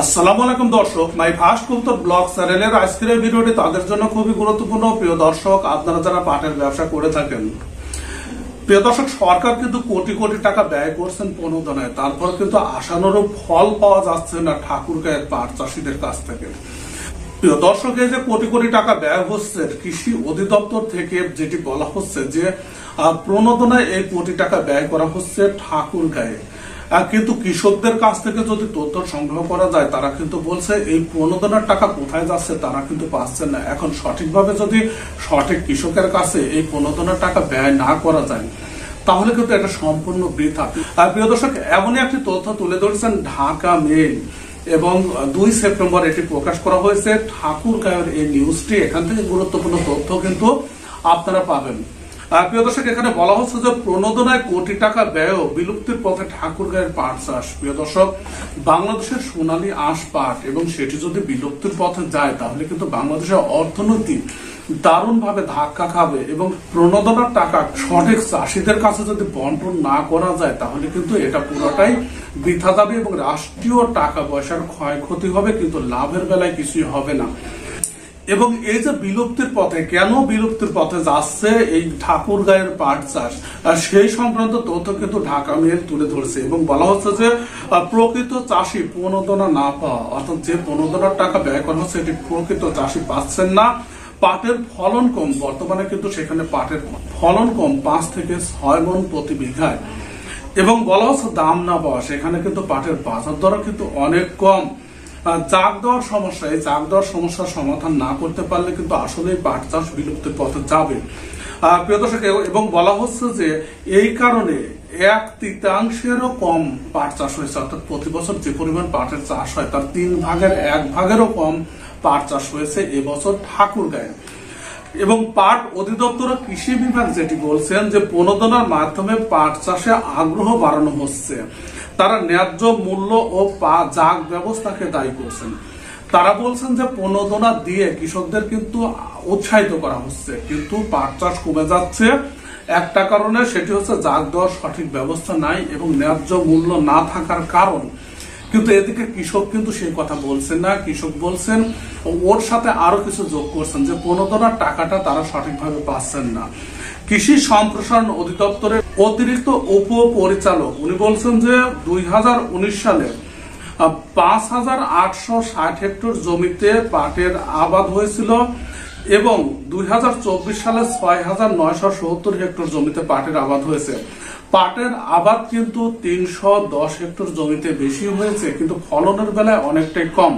আসসালামু আলাইকুম দর্শক, মাই ফার্স্ট কবুতর ব্লগ চ্যানেলের আজকের এই ভিডিওটি তাদের জন্য খুবই গুরুত্বপূর্ণ। প্রিয় দর্শক, আপনারা যারা পাটের ব্যবসা করে থাকেন, প্রিয় দর্শক, সরকার কিন্তু কোটি কোটি টাকা ব্যয় করছেন প্রণোদনায়। তারপর কিন্তু আশানুরূপ ফল পাওয়া যাচ্ছে না ঠাকুর গায়ের পাট চাষিদের কাছ থেকে। প্রিয় দর্শক, এই যে কোটি কোটি টাকা ব্যয় হচ্ছে, কৃষি অধিদপ্তর থেকে যেটি বলা হচ্ছে যে প্রণোদনায় এই কোটি টাকা ব্যয় করা হচ্ছে ঠাকুর গায়ে কিন্তু কৃষকদের কাছ থেকে যদি তথ্য সংগ্রহ করা যায়, তারা কিন্তু বলছে, এই প্রণোদনার টাকা কোথায় যাচ্ছে? তারা কিন্তু পাচ্ছেন না। এখন সঠিকভাবে যদি সঠিক কৃষকের কাছে এই প্রণোদনার টাকা ব্যয় না করা যায়, তাহলে কিন্তু এটা সম্পূর্ণ বৃথা। আর প্রিয় দর্শক, এমনই একটি তথ্য তুলে ধরেছেন ঢাকা মেল এবং দুই সেপ্টেম্বর এটি প্রকাশ করা হয়েছে। ঠাকুর গায়ের এই নিউজটি, এখান থেকে গুরুত্বপূর্ণ তথ্য কিন্তু আপনারা পাবেন। প্রিয় দর্শক, এখানে বলা হচ্ছে যে প্রণোদনায় কোটি টাকা ব্যয় বিলুপ্তির পথে ঠাকুর গায়ের পাট চাষ। প্রিয় দর্শক, বাংলাদেশের সোনালী আঁশ পাট এবং সেটি যদি বিলুপ্তির পথে যায়, তাহলে কিন্তু বাংলাদেশের অর্থনীতি দারুণ ভাবে ধাক্কা খাবে এবং প্রণোদনার টাকা সঠিক চাষিদের কাছে যদি বন্টন না করা যায়, তাহলে কিন্তু এটা পুরোটাই বৃথা যাবে এবং রাষ্ট্রীয় টাকা পয়সার ক্ষয়ক্ষতি হবে, কিন্তু লাভের বেলায় কিছুই হবে না। এবং এই যে বিলুপ্তির পথে, কেন বিলুপ্তির পথে যাচ্ছে এই ঠাকুর গায়ের পাট চাষ? সেই সংক্রান্ত তথ্য কিন্তু ঢাকা মেল তুলে ধরছে এবং বলা হচ্ছে যে প্রকৃত চাষি প্রণোদনা না পাওয়া, অর্থাৎ যে প্রণোদনার টাকা ব্যয় করা হচ্ছে এটি প্রকৃত চাষি পাচ্ছেন না। পাটের ফলন কম, বর্তমানে কিন্তু সেখানে পাটের ফলন কম পাঁচ থেকে ছয় মন প্রতি বিঘায়। এবং বলা হচ্ছে দাম না পাওয়া, সেখানে কিন্তু পাটের বাজার দর কিন্তু অনেক কম। জাগ দেওয়ার সমস্যা, এই জাগ দেওয়ার সমস্যার সমাধান না করতে পারলে কিন্তু আসলে পাট চাষ বিলুপ্তির পথে যাবে। প্রিয় দর্শক, এবং বলা হচ্ছে যে এই কারণে এক তৃতীয়াংশেরও কম পাট চাষ হয়েছে, অর্থাৎ প্রতি বছর যে পরিমাণ পাটের চাষ হয়, তার তিন ভাগের এক ভাগেরও কম পাট চাষ হয়েছে এবছর ঠাকুর গায়ে এবং পাট অধিদপ্তর কৃষি বিভাগ যেটি বলছেন যে প্রণোদনার মাধ্যমে পাট চাষে আগ্রহ বাড়ানো হচ্ছে। তারা ন্যায্য মূল্য ও পা জাগ ব্যবস্থাকে দায়ী করছেন। তারা বলছেন যে প্রণোদনা দিয়ে কৃষকদের কিন্তু উৎসাহিত করা হচ্ছে, কিন্তু পাট চাষ কমে যাচ্ছে। একটা কারণে সেটি হচ্ছে জাগ দেওয়ার সঠিক ব্যবস্থা নাই এবং ন্যায্য মূল্য না থাকার কারণ। কিন্তু এদিকে কৃষক কিন্তু সেই কথা বলছেন না। কৃষক বলছেন, ওর সাথে আরও কিছু যোগ করছেন যে প্রণোদনার টাকাটা তারা সঠিকভাবে পাচ্ছেন না। কৃষি সম্প্রসারণ অধিদপ্তরের অতিরিক্ত উপ পরিচালক উনি বলছেন যে দুই হাজার উনিশ সালে পাঁচ হাজার আটশো ষাট হেক্টর জমিতে পাটের আবাদ হয়েছিল এবং দুই হাজার চব্বিশ সালে ছয় হাজার নয়শো সত্তর হেক্টর জমিতে পাটের আবাদ হয়েছে। পাটের আবাদ কিন্তু তিনশো দশ হেক্টর জমিতে বেশি হয়েছে, কিন্তু ফলনের বেলায় অনেকটাই কম।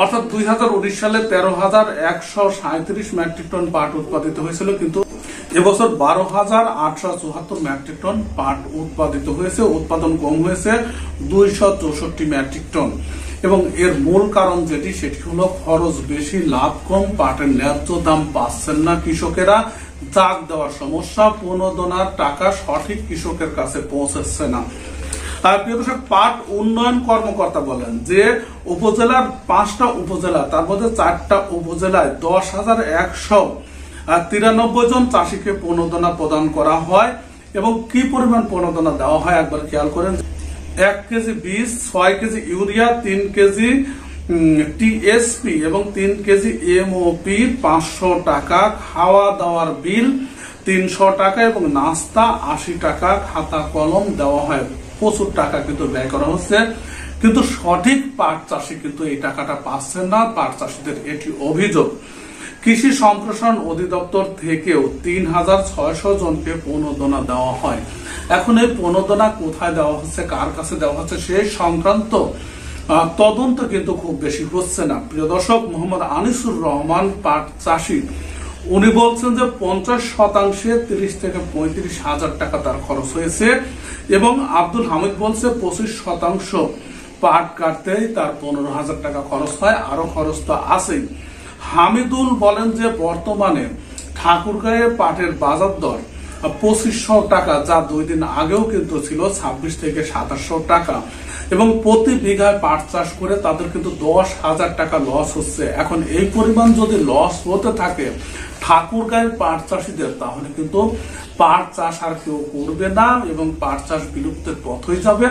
অর্থাৎ দুই হাজার উনিশ সালে তেরো হাজার একশো সাঁত্রিশ মেট্রিক টন পাট উৎপাদিত হয়েছিল, কিন্তু এবছর বারো হাজার আটশো চুয়াত্তর মেট্রিক টন পাট উৎপাদিত হয়েছে, উৎপাদন কম হয়েছে দুইশো চৌষট্টি মেট্রিক টন। এবং এর মূল কারণ যেটি, সেটি হলো খরচ বেশি, লাভ কম, পাটের ন্যায্য দাম পাচ্ছেন না কৃষকেরা। জাগ দেওয়ার সমস্যা প্রণোদনার টাকা সঠিক কৃষকের কাছে পৌঁছাচ্ছে না। পাট উন্নয়ন কর্মকর্তা বলেন যে, উপজেলার পাঁচটা উপজেলা, তার মধ্যে চারটা উপজেলায় দশ হাজার একশো তিরানব্বই জন চাষিকে প্রণোদনা প্রদান করা হয় এবং কি পরিমাণ প্রণোদনা দেওয়া হয় একবার খেয়াল করেন। এক কেজি বীজ, ছয় কেজি ইউরিয়া, তিন কেজি টিএসপি এবং তিন কেজি এমওপি পাঁচশো টাকা খাওয়া দাওয়ার বিল, তিনশো টাকা এবং নাস্তা, আশি টাকা খাতা কলম দেওয়া হয়। প্রচুর টাকা কিন্তু ব্যয় করা হচ্ছে। কিন্তু সঠিক পাট চাষি কিন্তু এই টাকাটা পাচ্ছেন না। পাট চাষিদের এটি অভিযোগ। কৃষি সম্প্রসারণ অধিদপ্তর থেকেও তিন হাজার ছয়শো জনকে প্রণোদনা দেওয়া হয়। এখন এই প্রণোদনা কোথায় দেওয়া হচ্ছে, কার কাছে দেওয়া হচ্ছে, সেই সংক্রান্ত তদন্ত কিন্তু খুব বেশি হচ্ছে না। প্রিয় দর্শক, মোহাম্মদ আনিসুর রহমান, পাট চাষি, উনি বলছেন যে পঞ্চাশ শতাংশে তিরিশ থেকে পঁয়ত্রিশ হাজার টাকা তার খরচ হয়েছে এবং আব্দুল হামিদ বলছে পঁচিশ শতাংশ পাট কাটতেই তার পনেরো হাজার টাকা খরচ হয় আরও খরচ তো আছেই। হামিদুল বলেন যে বর্তমানে ঠাকুরগাঁয়ে পাটের বাজার দর পঁচিশশো টাকা যা দুই দিন আগেও কিন্তু ছিল, ছাব্বিশ থেকে সাতাশশো টাকা। এবং প্রতি বিঘায় পাট চাষ করে তাদের কিন্তু দশ হাজার টাকা লস হচ্ছে। এখন এই পরিমাণ যদি লস হতে থাকে, ঠাকুর গায়ের পাট চাষিদের, তাহলে কিন্তু পাট চাষ আর কেউ করবে না এবং পাট চাষ বিলুপ্তের পথই যাবে।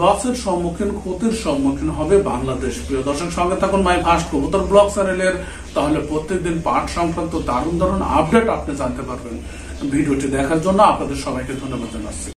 লসের সম্মুখীন, ক্ষতির সম্মুখীন হবে বাংলাদেশ। প্রিয় দর্শক, সঙ্গে থাকুন মাই ফার্স্ট কবুতর ব্লগ চ্যানেলের। তাহলে প্রত্যেকদিন পাট সংক্রান্ত দারুণ দারুণ আপডেট আপনি জানতে পারবেন। ভিডিওটি দেখার জন্য আপনাদের সবাইকে ধন্যবাদ জানাচ্ছি।